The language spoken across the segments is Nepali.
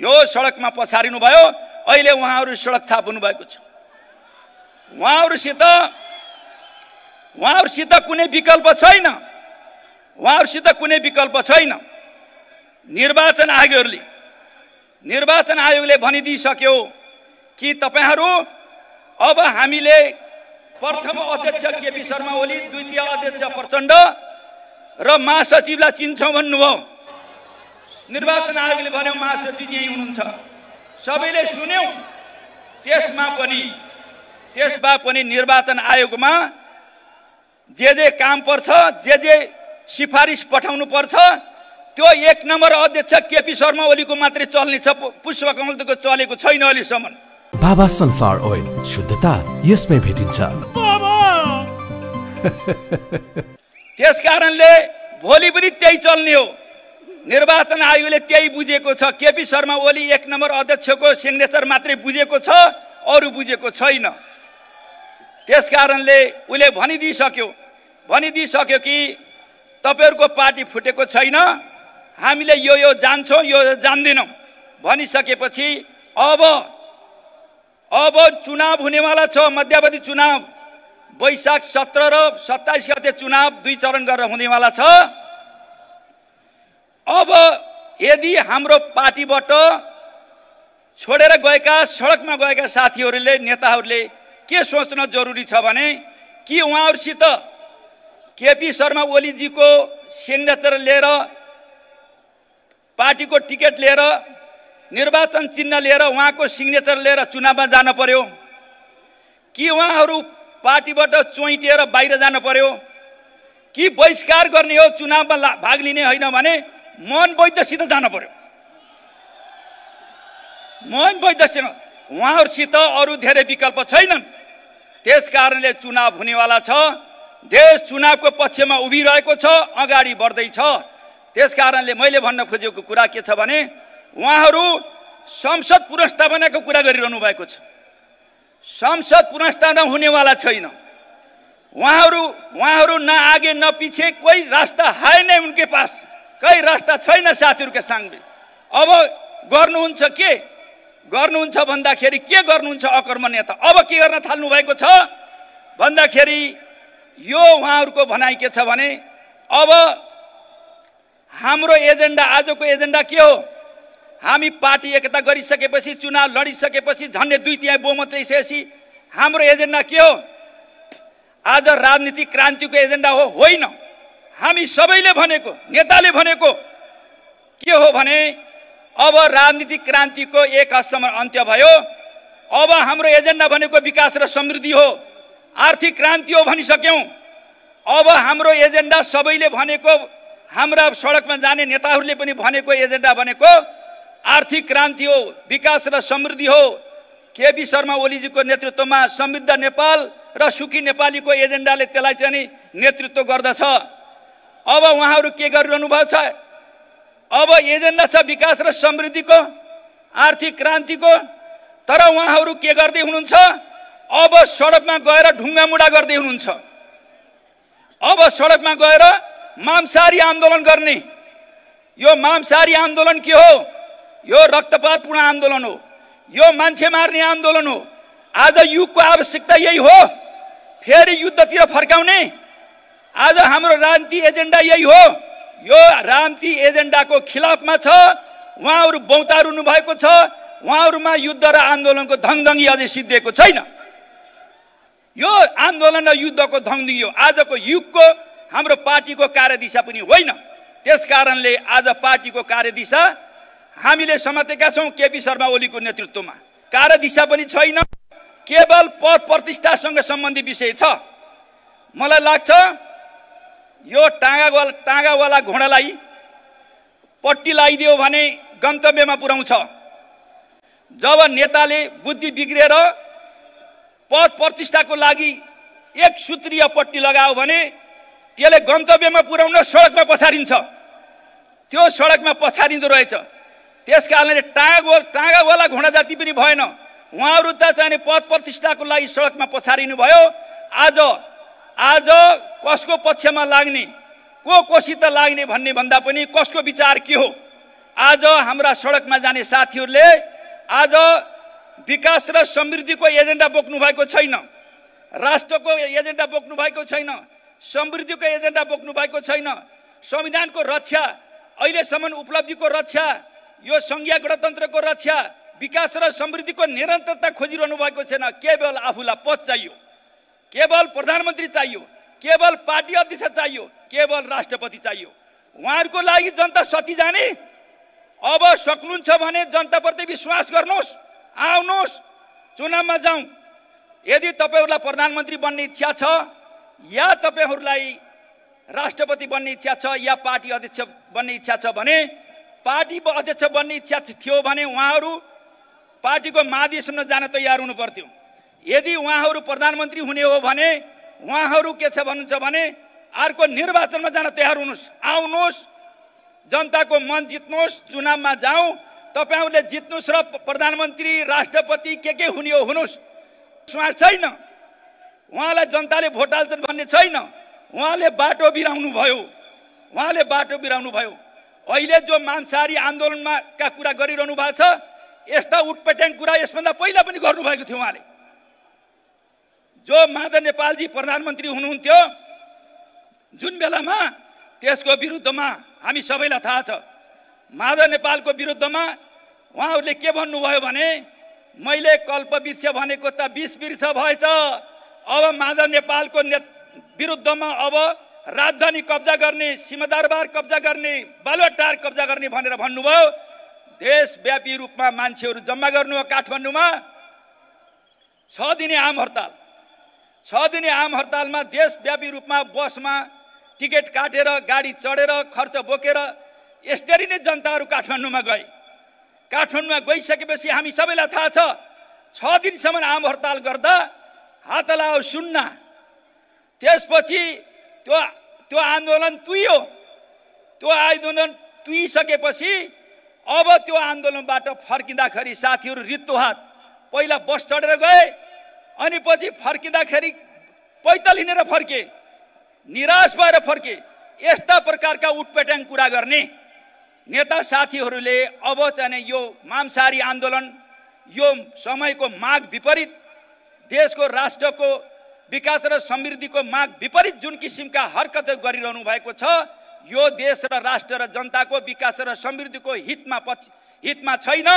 यो सडकमा पछारिनु भयो अहिले उहाँहरू सडक छाप्नु भएको छ। उहाँहरूसित उहाँहरूसित कुनै विकल्प छैन। उहाँहरूसित कुनै विकल्प छैन। निर्वाचन आयोगहरूले निर्वाचन आयोगले भनिदिइसक्यो कि तपाईँहरू अब हामीले प्रथम अध्यक्ष केपी शर्मा ओली द्वितीय अध्यक्ष प्रचण्ड र महासचिवलाई चिन्छौँ भन्नुभयो। निर्वाचन आयोगले भन्यो महासचिव यहीँ हुनुहुन्छ। सबैले सुन्यौँ। त्यसमा पनि त्यसमा पनि निर्वाचन आयोगमा जे जे काम पर्छ जे जे सिफारिस पठाउनु पर्छ त्यो एक नम्बर अध्यक्ष केपी शर्मा ओलीको मात्रै चल्ने छ पुष्पकमलको चलेको छैन अहिलेसम्म। बाबा सनफ्लावर ओइल शुद्धता यसमै भेटिन्छ। त्यस कारणले भोलि पनि त्यही चल्ने हो। निर्वाचन आयोगले त्यही बुझेको छ? केपी शर्मा ओली एक नम्बर अध्यक्षको सिग्नेचर मात्रै बुझेको छ? अरू बुझेको छैन। त्यस कारणले उसले भनिदिइसक्यो। भनिदिइसक्यो कि तपाईँहरूको पार्टी फुटेको छैन। हामीले यो यो जान्छौँ यो जान्दैनौँ। भनिसकेपछि अब अब चुनाव हुनेवाला छ मध्यावधि चुनाव। वैशाख सत्र र सत्ताइस गते चुनाव दुई चरण गरेर हुनेवाला छ। यदि हाम्रो पार्टीबाट छोडेर गएका सडकमा गएका साथीहरूले नेताहरूले के सोच्न जरुरी छ भने कि उहाँहरूसित केपी शर्मा ओलीजीको सिग्नेचर लिएर पार्टीको टिकट लिएर निर्वाचन चिन्ह लिएर उहाँको सिग्नेचर लिएर चुनावमा जान पर्यो? कि उहाँहरू पार्टीबाट चोइटिएर बाहिर जानु पर्यो? कि बहिष्कार गर्ने हो चुनावमा भाग लिने होइन भने मोहन वैद्यसित जानु पर्यो मोहन वैद्यसँग उहाँहरूसित अरू धेरै विकल्प छैनन् त्यस कारणले चुनाव हुनेवाला छ देश चुनावको पक्षमा उभिरहेको छ अगाडि बढ्दैछ त्यस कारणले मैले भन्न खोजेको कुरा के छ भने उहाँहरू संसद पुनर्स्थापनाको कुरा गरिरहनु भएको छ संसद पुनर्स्थापना हुनेवाला छैन उहाँहरू उहाँहरू न आगे न पछि कोही रास्ता है नै उनके पास कहीँ रास्ता छैन साथीहरूका साङ्गे अब गर्नुहुन्छ के? गर्नुहुन्छ भन्दाखेरि के गर्नुहुन्छ अकर्म नेता अब के गर्न थाल्नु भएको छ? भन्दाखेरि यो उहाँहरूको भनाइ के छ भने अब हाम्रो एजेन्डा आजको एजेन्डा के हो? हामी पार्टी एकता गरिसकेपछि चुनाव लडिसकेपछि झन्डै दुई तिहाई बहुमत ल्याइसकेपछि हाम्रो एजेन्डा के हो? आज राजनीतिक क्रान्तिको एजेन्डा हो होइन। हामी सबैले भनेको नेताले भनेको के हो भने अब राजनीतिक क्रान्तिको एक हदसम्म अन्त्य भयो अब हाम्रो एजेन्डा भनेको विकास र समृद्धि हो आर्थिक क्रान्ति हो भनिसक्यौँ। अब हाम्रो एजेन्डा सबैले भनेको हाम्रा सडकमा जाने नेताहरूले पनि भनेको एजेन्डा भनेको आर्थिक क्रान्ति हो विकास र समृद्धि हो। केपी शर्मा ओलीजीको नेतृत्वमा समृद्ध नेपाल र सुखी नेपालीको एजेन्डाले त्यसलाई चाहिँ नेतृत्व गर्दछ। अब उहाँहरू के गरिरहनु भएको छ? अब एजेन्डा छ विकास र समृद्धिको आर्थिक क्रान्तिको। तर उहाँहरू के गर्दै हुनुहुन्छ? अब सडकमा गएर ढुङ्गामुढा गर्दै हुनुहुन्छ। अब सडकमा गएर मांसाहारी आन्दोलन गर्ने। यो मांसाहारी आन्दोलन के हो? यो रक्तपातपूर्ण आन्दोलन हो। यो मान्छे मार्ने आन्दोलन हो। आज युगको आवश्यकता यही हो। फेरि युद्धतिर फर्काउने आज हाम्रो राजनीति एजेन्डा यही हो। यो राजनीति एजेन्डाको खिलाफमा छ उहाँहरू बौतारुनु भएको छ उहाँहरूमा युद्ध र आन्दोलनको धङधङ्गी अझै सिद्धिएको छैन। यो आन्दोलन र युद्धको धङ्दी हो। आजको युगको हाम्रो पार्टीको कार्यदिशा पनि होइन। त्यस कारणले आज पार्टीको कार्यदिशा हामीले समातेका छौँ केपी शर्मा ओलीको नेतृत्वमा। कार्यदिशा पनि छैन केवल पद प्रतिष्ठासँग सम्बन्धी विषय छ। मलाई लाग्छ यो टाँगावाला टाँगावाला घोडालाई पट्टी लगाइदियो भने गन्तव्यमा पुर्याउँछ जब नेताले बुद्धि बिग्रिएर पद प्रतिष्ठाको लागि एक सूत्रीय पट्टी लगायो भने त्यसले गन्तव्यमा पुर्याउन सडकमा पछारिन्छ त्यो सडकमा पछारिँदो रहेछ। त्यस कारणले टाँगा टाँगावाला घोडा जाति पनि भएन। उहाँहरू त चाहिँ पद प्रतिष्ठाको लागि सडकमा पछारिनु भयो आज आज कसको पक्षमा लाग्ने को कोसित लाग्ने भन्ने भन्दा पनि कसको विचार के हो? आज हाम्रा सडकमा जाने साथीहरूले आज विकास र समृद्धिको एजेन्डा बोक्नु भएको छैन राष्ट्रको एजेन्डा बोक्नु भएको छैन समृद्धिको एजेन्डा बोक्नु भएको छैन संविधानको रक्षा अहिलेसम्म उपलब्धिको रक्षा यो सङ्घीय गणतन्त्रको रक्षा विकास र समृद्धिको निरन्तरता खोजिरहनु भएको छैन केवल आफूलाई पद चाहियो। केवल प्रधानमन्त्री चाहियो केवल पार्टी अध्यक्ष चाहियो केवल राष्ट्रपति चाहियो। उहाँहरूको लागि जनता सती जाने? अब सक्नुहुन्छ भने जनताप्रति विश्वास गर्नुहोस् आउनुहोस् चुनावमा जाउँ। यदि तपाईँहरूलाई प्रधानमन्त्री बन्ने इच्छा छ या तपाईँहरूलाई राष्ट्रपति बन्ने इच्छा छ या पार्टी अध्यक्ष बन्ने इच्छा छ भने पार्टी अध्यक्ष बन्ने इच्छा थियो भने उहाँहरू पार्टीको महाधिवेशनमा जान तयार हुनु पर्थ्यो यदि उहाँहरू प्रधानमन्त्री हुने हो भने उहाँहरू के छ भन्नुहुन्छ भने अर्को निर्वाचनमा जान तयार हुनुहोस् आउनुहोस् जनताको मन जित्नुहोस् चुनावमा जाउँ तपाईँहरूले जित्नुहोस् र प्रधानमन्त्री राष्ट्रपति के के हुने हो हुनुहोस्। विश्वास छैन। उहाँलाई जनताले भोट हाल्छन् भन्ने छैन। उहाँले बाटो बिराउनु भयो। उहाँले बाटो बिराउनु भयो। अहिले जो मांसाहारी आन्दोलनमा का कुरा गरिरहनु भएको छ यस्ता उटपट्याङ कुरा यसभन्दा पहिला पनि गर्नुभएको थियो उहाँले। जो माधव नेपालजी प्रधानमन्त्री हुनुहुन्थ्यो जुन बेलामा त्यसको विरुद्धमा हामी सबैलाई थाहा छ माधव नेपालको विरुद्धमा उहाँहरूले के भन्नुभयो भने मैले कल्पवृक्ष भनेको त बिस वृक्ष भएछ अब माधव नेपालको ने विरुद्धमा अब राजधानी कब्जा गर्ने सीमादरबार कब्जा गर्ने बालुवाटार कब्जा गर्ने भनेर भन्नुभयो देशव्यापी रूपमा मान्छेहरू जम्मा गर्नु हो काठमाडौँमा छ दिने आम हडताल। छ दिने आम हडतालमा देशव्यापी रूपमा बसमा टिकट काटेर गाडी चढेर खर्च बोकेर यसरी नै जनताहरू काठमाडौँमा गए। काठमाडौँमा गइसकेपछि हामी सबैलाई थाहा छ छ दिनसम्म आम हडताल गर्दा हात लाओ सुन्न। त्यसपछि त्यो त्यो आन्दोलन तुइयो। त्यो आन्दोलन तुइसकेपछि अब त्यो आन्दोलनबाट फर्किँदाखेरि साथीहरू रित्तो हात। पहिला बस चढेर गए अनि पछि फर्किँदाखेरि पैदल हिँडेर फर्के निराश भएर फर्के यस्ता प्रकारका उटपेटाङ कुरा गर्ने। नेता साथीहरूले अब चाहिँ यो मांसाहारी आन्दोलन यो समयको माग विपरीत देशको राष्ट्रको विकास र समृद्धिको माग विपरीत जुन किसिमका हरकत गरिरहनु भएको छ यो देश र राष्ट्र र जनताको विकास र समृद्धिको हितमा पछि हितमा छैन।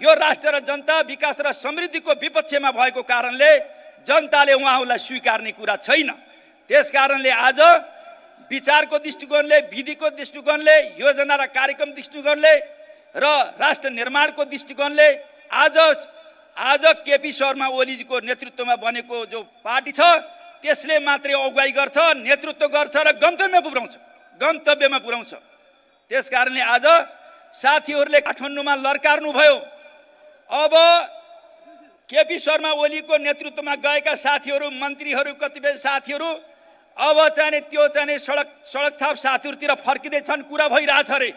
यो राष्ट्र र जनता विकास र समृद्धिको विपक्षमा भएको कारणले जनताले उहाँहरूलाई स्वीकार्ने कुरा छैन। त्यस कारणले आज विचारको दृष्टिकोणले विधिको दृष्टिकोणले योजना र कार्यक्रम दृष्टिकोणले र राष्ट्र निर्माणको दृष्टिकोणले आज आज केपी शर्मा ओलीजीको नेतृत्वमा बनेको जो पार्टी छ त्यसले मात्रै अगुवाई गर्छ नेतृत्व गर्छ र गन्तव्यमा पुर्याउँछ गन्तव्यमा पुर्याउँछ। त्यस कारणले आज साथीहरूले काठमाडौँमा लड्कार्नु भयो अब केपी शर्मा ओलीको नेतृत्वमा गएका साथीहरू मन्त्रीहरू कतिपय साथीहरू अब चाहिँ त्यो चाहिँ सडक सडक छाप साथीहरूतिर फर्किँदैछन्। कुरा भइरहेछ अरे।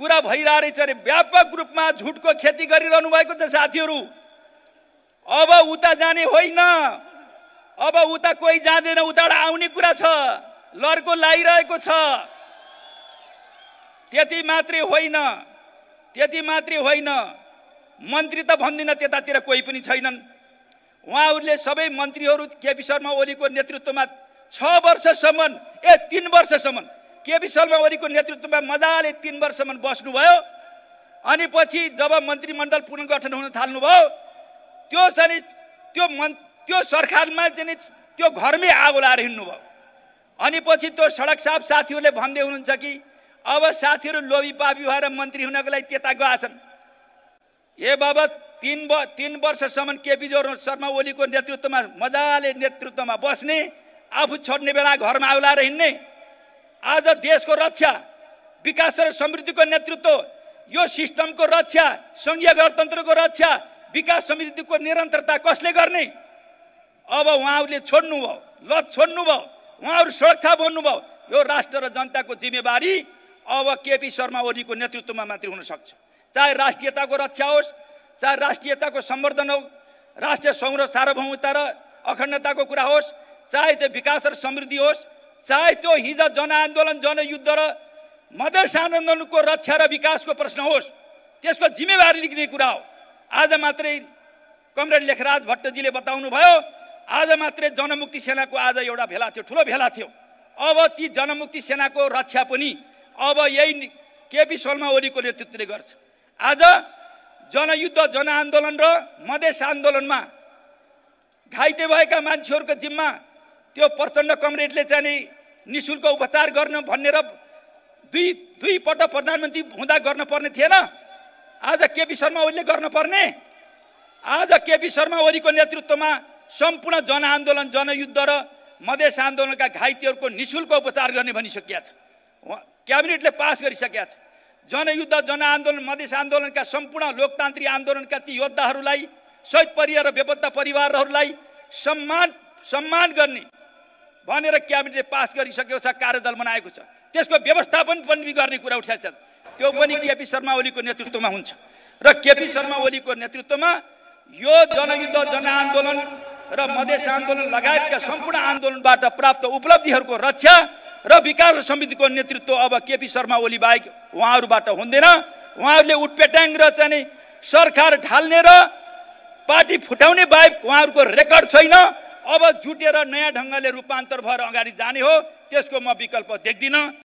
कुरा भइरहेछ अरे। व्यापक रूपमा झुटको खेती गरिरहनु भएको छ साथीहरू। अब उता जाने होइन। अब उता कोही जाँदैन। उताबाट आउने कुरा छ। लड्को लागिरहेको छ। त्यति मात्रै होइन। त्यति मात्रै होइन। मन्त्री त भन्दिनँ त्यतातिर कोही पनि छैनन्। उहाँहरूले सबै मन्त्रीहरू केपी शर्मा ओलीको नेतृत्वमा छ वर्षसम्म ए तिन वर्षसम्म केपी शर्मा ओलीको नेतृत्वमा मजाले तिन वर्षसम्म बस्नुभयो। अनि पछि जब मन्त्रीमण्डल पुनर्गठन हुन थाल्नुभयो त्यो चाहिँ त्यो मन् त्यो सरकारमा चाहिँ त्यो घरमै आगो लाएर हिँड्नुभयो। अनि पछि त्यो सडक साफ साथीहरूले भन्दै हुनुहुन्छ कि अब साथीहरू लोभी पापी भएर मन्त्री हुनको लागि त्यता गएछन्। ए बाबा तिन व तिन वर्षसम्म केपी शर्मा ओलीको नेतृत्वमा मजाले नेतृत्वमा बस्ने आफू छोड्ने बेला घरमा आउलाएर हिँड्ने आज देशको रक्षा विकास र समृद्धिको नेतृत्व यो सिस्टमको रक्षा सङ्घीय गणतन्त्रको रक्षा विकास समृद्धिको निरन्तरता कसले गर्ने? अब उहाँहरूले छोड्नुभयो लत छोड्नुभयो उहाँहरू सुरक्षा भन्नुभयो यो राष्ट्र र जनताको जिम्मेवारी अब केपी शर्मा ओलीको नेतृत्वमा मात्रै हुनसक्छ। चाहे राष्ट्रियताको रक्षा होस् चाहे राष्ट्रियताको सम्वर्धन हो राष्ट्रिय सौर सार्वभौमता र अखण्डताको कुरा होस् चाहे त्यो विकास र समृद्धि होस् चाहे त्यो हिजो जनआन्दोलन जनयुद्ध र मधेस आन्दोलनको रक्षा र विकासको प्रश्न होस् त्यसको जिम्मेवारी लिने कुरा हो। आज मात्रै कमरेड लेखराज भट्टजीले बताउनु भयो आज मात्रै जनमुक्ति सेनाको आज एउटा भेला थियो ठुलो भेला थियो। अब ती जनमुक्ति सेनाको रक्षा पनि अब यही केपी शर्मा ओलीको नेतृत्वले गर्छ। आज जनयुद्ध जनआन्दोलन र मधेस आन्दोलनमा घाइते भएका मान्छेहरूको जिम्मा त्यो प्रचण्ड कमरेडले चाहिँ नि निशुल्क उपचार गर्न भनेर दुई दुईपल्ट प्रधानमन्त्री हुँदा गर्न पर्ने थिएन। आज केपी शर्मा ओलीले गर्न पर्ने आज केपी शर्मा ओलीको नेतृत्वमा सम्पूर्ण जनआन्दोलन जनयुद्ध र मधेस आन्दोलनका घाइतेहरूको निशुल्क उपचार गर्ने भनिसकिया छ। क्याबिनेटले पास गरिसकेका छ। जनयुद्ध जनआन्दोलन मधेस आन्दोलनका सम्पूर्ण लोकतान्त्रिक आन्दोलनका ती योद्धाहरूलाई शहीद परिवार र बेपत्ता परिवारहरूलाई सम्मान सम्मान गर्ने भनेर क्याबिनेटले पास गरिसकेको छ कार्यदल बनाएको छ। त्यसको व्यवस्थापन पनि गर्ने कुरा उठाएको छ त्यो पनि केपी शर्मा ओलीको नेतृत्वमा हुन्छ। र केपी शर्मा ओलीको नेतृत्वमा यो जनयुद्ध जनआन्दोलन र मधेस आन्दोलन लगायतका सम्पूर्ण आन्दोलनबाट प्राप्त उपलब्धिहरूको रक्षा र विकास र समृद्धिको नेतृत्व अब केपी शर्मा ओली बाहेक उहाँहरूबाट हुँदैन। उहाँहरूले उटपेट्याङ र चाहिँ सरकार ढाल्ने र पार्टी फुटाउने बाहेक उहाँहरूको रेकर्ड छैन। अब जुटेर नयाँ ढङ्गले रूपान्तर भएर अगाडि जाने हो त्यसको म विकल्प देख्दिनँ।